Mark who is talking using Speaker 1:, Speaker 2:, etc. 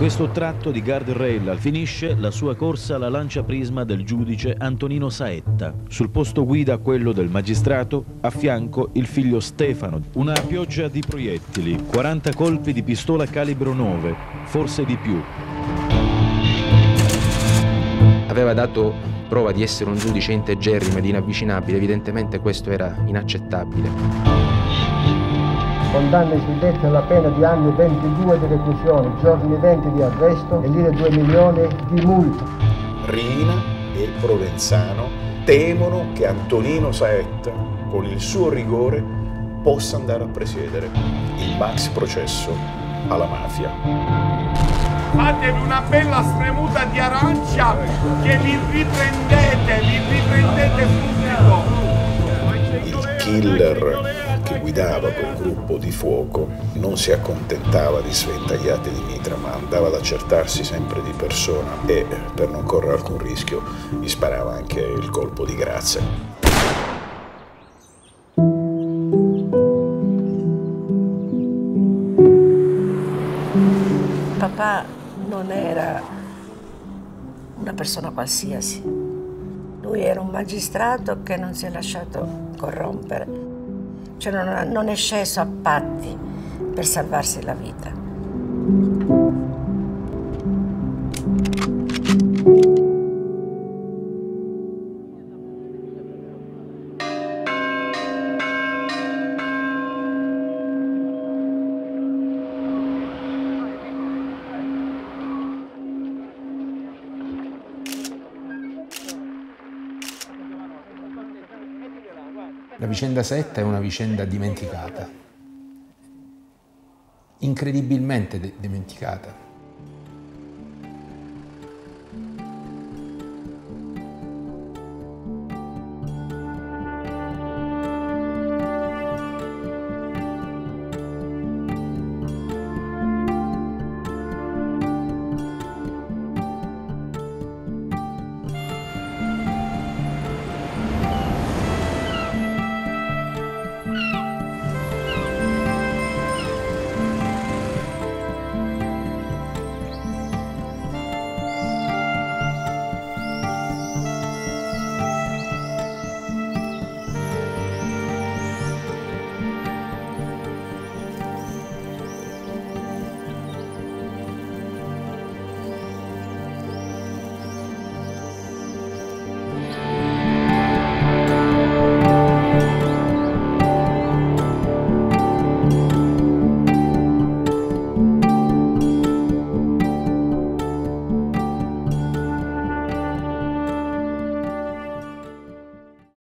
Speaker 1: questo tratto di guardrail finisce la sua corsa alla lancia prisma del giudice Antonino Saetta. Sul posto guida quello del magistrato, a fianco il figlio Stefano. Una pioggia di proiettili, 40 colpi di pistola calibro 9, forse di più.
Speaker 2: Aveva dato prova di essere un giudice integerrimo ed inavvicinabile, evidentemente questo era inaccettabile.
Speaker 3: Condanna i suddetti alla pena di anni 22 di reclusione, giorni 20 di arresto e lire 2 milioni di multa.
Speaker 4: Rina e il Provenzano temono che Antonino Saetta, con il suo rigore, possa andare a presiedere il maxi processo alla mafia.
Speaker 5: Fatevi una bella spremuta di arancia che vi riprendete, vi riprendete subito.
Speaker 4: Il killer che guidava quel gruppo di fuoco non si accontentava di sventagliate di mitra, ma andava ad accertarsi sempre di persona e, per non correre alcun rischio, gli sparava anche il colpo di grazia.
Speaker 6: Papà non era una persona qualsiasi. Lui era un magistrato che non si è lasciato corrompere cioè non, non è sceso a patti per salvarsi la vita.
Speaker 2: La vicenda Setta è una vicenda dimenticata, incredibilmente de dimenticata.